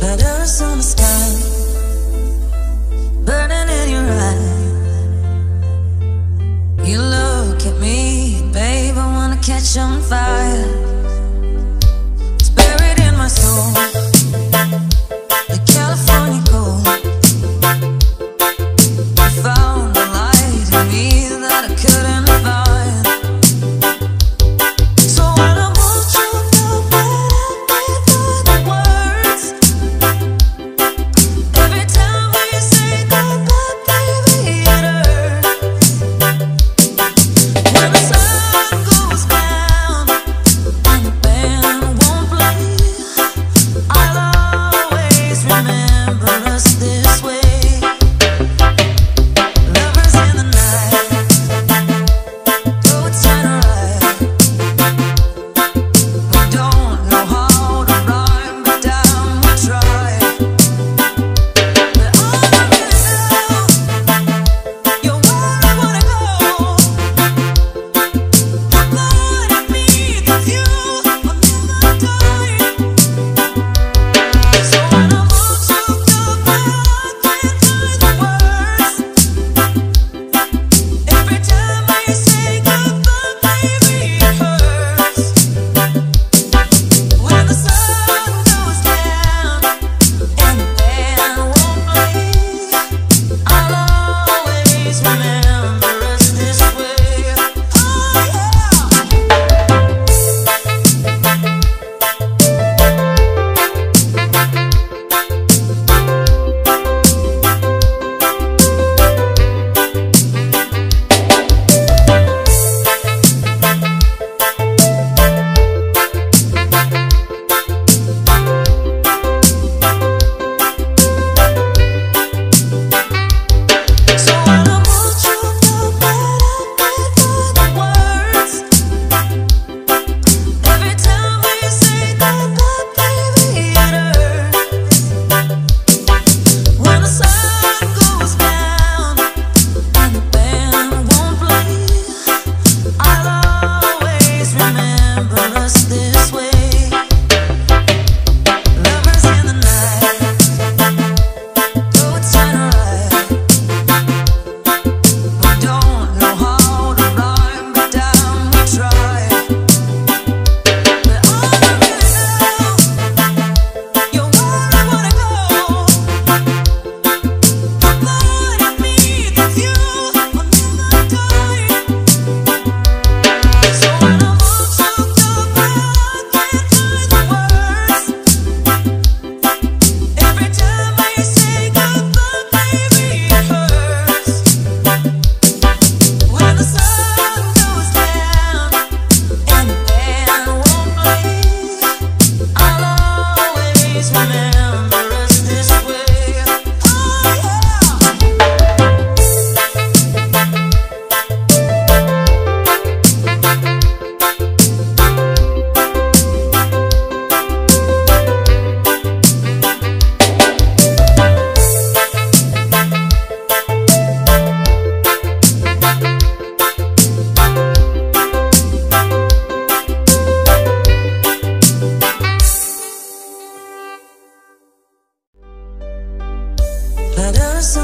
Letters on the sky, burning in your eyes. You look at me, babe, I wanna catch on fire.